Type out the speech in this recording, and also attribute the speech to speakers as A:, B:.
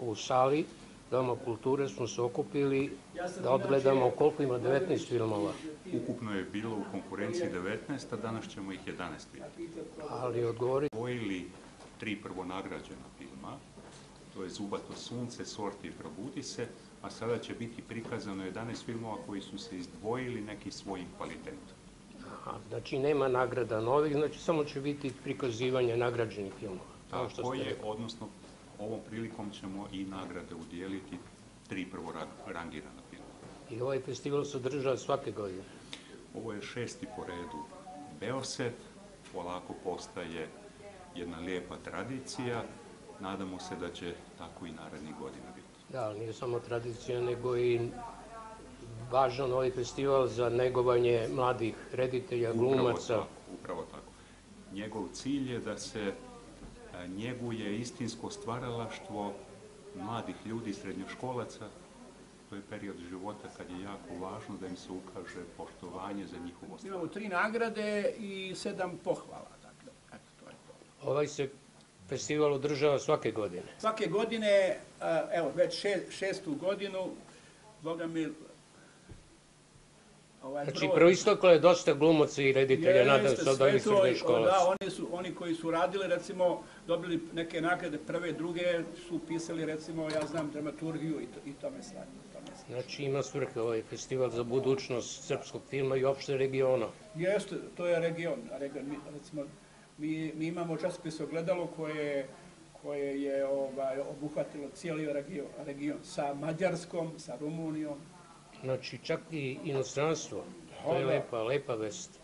A: u sali Doma kulture smo se okupili da odgledamo koliko ima 19 filmova,
B: Ukupno je bilo u konkurenciji 19, a danas ćemo ih 11 vidjeti.
A: ali odgovori
B: Vojili tri prvonagrađena filma, to je Zubato sunce, Sorti i probudi se, a sada će biti prikazano 11 filmova koji su se izdvojili neki svojim kvalitetom.
A: Aha, znači nema nagrada novih, znači samo će biti prikazivanje nagrađenih filmova.
B: Tako je, odnosno ovom prilikom ćemo i nagrade udijeliti tri prvorangirana filma.
A: I ovaj festival se održava svake godine.
B: Ovo je šesti po redu Beoset, polako postaje jedna lijepa tradicija, nadamo se da će tako i narednih godina biti.
A: Da, ali nije samo tradicija, nego i važan ovaj festival za negovanje mladih reditelja,
B: Upravo
A: glumaca.
B: tako, upravo tako. Njegov cilj je da se njeguje istinsko stvaralaštvo mladih ljudi, srednjoškolaca. To je period života kad je jako važno da im se ukaže poštovanje za njihovo stvaralaštvo.
C: Imamo tri nagrade i sedam pohvala. Dakle, eto, to je to.
A: Ovaj se festival održava svake godine.
C: Svake godine, evo, već še, šestu godinu, Boga mi, ovaj
A: Znači,
C: broj-
A: proisteklo je dosta glumaca i reditelja, nadam
C: Jeste,
A: se od ovih školaca.
C: Da, oni su, oni koji su radili, recimo, dobili neke nagrade prve, druge, su pisali, recimo, ja znam, dramaturgiju i, i tome slično.
A: Znači, ima svrhe ovaj festival za budućnost srpskog filma i opšte regiona.
C: Jeste, to je region. region mi, recimo, mi, mi imamo časopis ogledalo koje, koje je ovaj, obuhvatilo cijeli region, region sa Mađarskom, sa Rumunijom.
A: Znači, čak i inostranstvo. To je lepa, lepa vest.